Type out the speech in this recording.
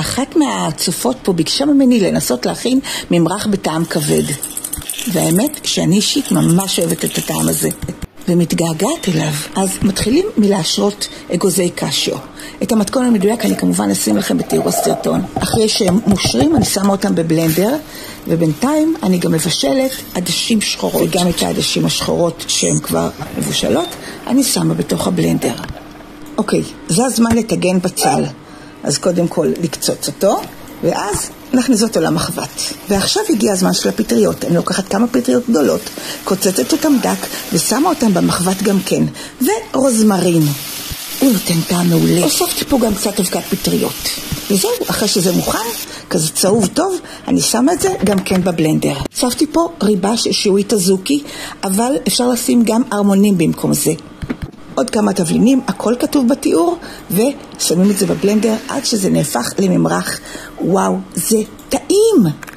אחת מהצופות פה ביקשה ממני לנסות להכין ממרח בטעם כבד. והאמת שאני אישית ממש אוהבת את הטעם הזה. ומתגעגעת אליו. אז מתחילים מלהשרות אגוזי קשיו. את המתכון המדויק אני כמובן אשים לכם בתיאור הסרטון. אחרי שהם מושרים אני שמה אותם בבלנדר, ובינתיים אני גם מבשלת עדשים שחורות. וגם את העדשים השחורות שהן כבר מבושלות, אני שמה בתוך הבלנדר. אוקיי, זה הזמן לטגן בצל. אז קודם כל לקצוץ אותו, ואז נכניס אותו למחבת. ועכשיו הגיע הזמן של הפטריות. אני לוקחת כמה פטריות גדולות, קוצצת אותם דק, ושמה אותם במחבת גם כן. ורוזמרין. הוא נותן טעם מעולה. הוספתי פה גם קצת אבקת פטריות. וזהו, אחרי שזה מוכן, כזה צהוב טוב, אני שמה את זה גם כן בבלנדר. הוספתי פה ריבה של שיעועית אזוקי, אבל אפשר לשים גם ארמונים במקום זה. עוד כמה תבלינים, הכל כתוב בתיאור, ושמים את זה בבלנדר עד שזה נהפך לממרח. וואו, זה טעים!